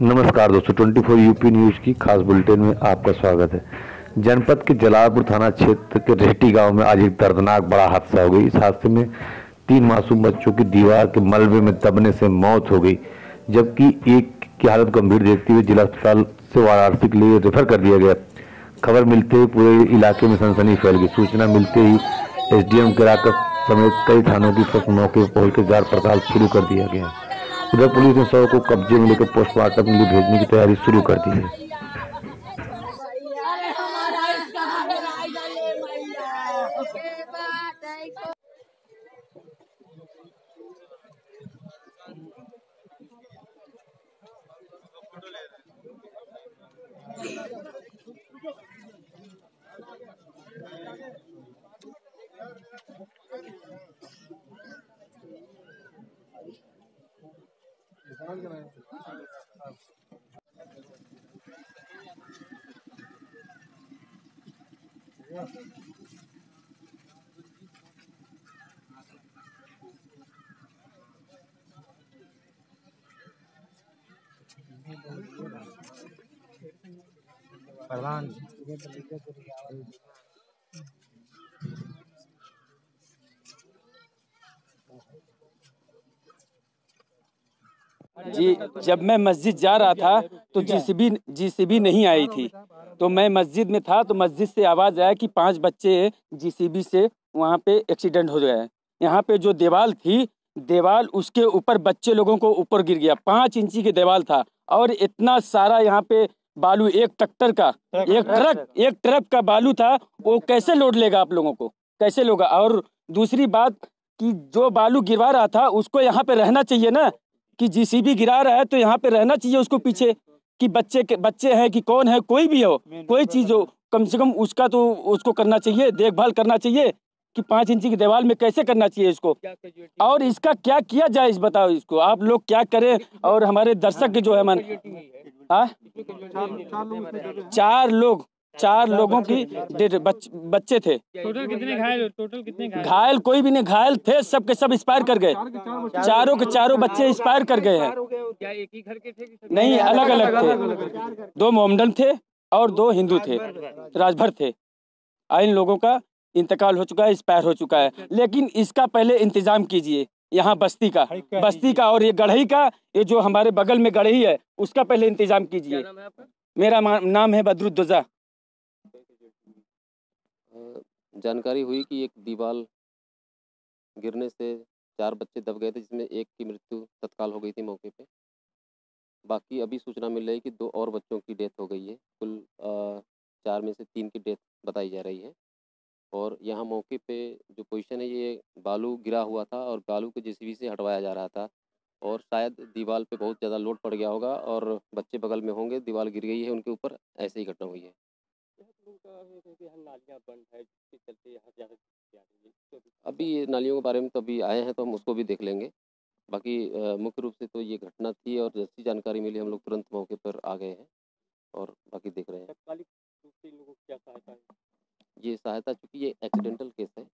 नमस्कार दोस्तों 24 UP news की खास बुलेटिन में आपका स्वागत है। जनपद के जलालपुर थाना क्षेत्र के रेहटी गाँव में आज एक दर्दनाक बड़ा हादसा हो गई इस हादसे में तीन मासूम बच्चों की दीवार के मलबे में दबने से मौत हो गई, जबकि एक की हालत गंभीर देखते हुए जिला अस्पताल से वाराणसी के लिए रेफर कर दिया गया। खबर मिलते ही पूरे इलाके में सनसनी फैल गई। सूचना मिलते ही एसडीएम किराकत समेत कई थानों की मौके पर पहुंचकर जाँच पड़ताल शुरू कर दिया गया। उधर पुलिस ने शव को कब्जे में लेकर पोस्टमार्टम के लिए भेजने की तैयारी शुरू कर दी है। अरे हमारा इसका हमारा ले मैया के बात है को प्रधान जी जब मैं मस्जिद जा रहा था तो जीसीबी जीसीबी नहीं आई थी। तो मैं मस्जिद में था तो मस्जिद से आवाज़ आया कि पाँच बच्चे जीसीबी से वहाँ पे एक्सीडेंट हो गया है। यहाँ पे जो दीवार थी दीवार उसके ऊपर बच्चे लोगों को ऊपर गिर गया। पाँच इंची की दीवार था और इतना सारा यहाँ पे बालू एक ट्रैक्टर का एक ट्रक एक ट्रक का बालू था वो कैसे लोड लेगा आप लोगों को? कैसे लोगा? और दूसरी बात कि जो बालू गिरवा रहा था उसको यहाँ पे रहना चाहिए ना। कि जीसीबी गिरा रहा है तो यहाँ पे रहना चाहिए उसको पीछे कि बच्चे के बच्चे हैं कि कौन है कोई भी हो कोई चीज़ हो कम से कम उसका तो उसको करना चाहिए देखभाल करना चाहिए कि पाँच इंची की दीवार में कैसे करना चाहिए इसको। और इसका क्या किया जाए इस बताओ इसको आप लोग क्या करें और हमारे दर्शक जो है मन हाँ। चार लोग चार लोगों की डेड बच, बच्चे थे। टोटल कितने घायल टोटल कितने घायल? घायल कोई भी नहीं घायल थे सब के सब एक्सपायर कर गए। चारों के चारों बच्चे एक्सपायर कर गए हैं। क्या एक ही घर के थे कि सब- नहीं अलग अलग थे। दो मोमडन थे और दो हिंदू थे। राजभर थे। इन लोगों का इंतकाल हो चुका है एक्सपायर हो चुका है। लेकिन इसका पहले इंतज़ाम कीजिए यहाँ बस्ती का। बस्ती का और ये गढ़ई का ये जो हमारे बगल में गढ़ई है उसका पहले इंतज़ाम कीजिए। मेरा नाम है बदरुद्दोजा। जानकारी हुई कि एक दीवार गिरने से चार बच्चे दब गए थे, जिसमें एक की मृत्यु तत्काल हो गई थी मौके पे। बाकी अभी सूचना मिल रही है कि दो और बच्चों की डेथ हो गई है। कुल चार में से तीन की डेथ बताई जा रही है। और यहाँ मौके पे जो पोजीशन है, ये बालू गिरा हुआ था और बालू को जेसीबी से हटवाया जा रहा था। और शायद दीवार पे बहुत ज़्यादा लोड पड़ गया होगा और बच्चे बगल में होंगे दीवार गिर गई है, उनके ऊपर ऐसे ही घटना हुई है। ये नालियों के बारे में तो अभी आए हैं तो हम उसको भी देख लेंगे। बाकी मुख्य रूप से तो ये घटना थी और जैसी जानकारी मिली हम लोग तुरंत मौके पर आ गए हैं और बाकी देख रहे हैं। ये सहायता चूँकि ये एक्सीडेंटल केस है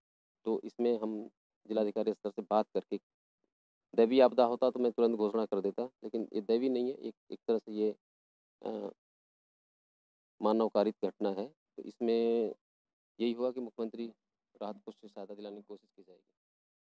तो इसमें हम जिलाधिकारी स्तर से बात करके दैवी आपदा होता तो मैं तुरंत घोषणा कर देता लेकिन ये दैवी नहीं है एक एक तरह से ये मानवकारित घटना है। तो इसमें यही हुआ कि मुख्यमंत्री राहत को सहायता दिलाने की कोशिश की जाएगी।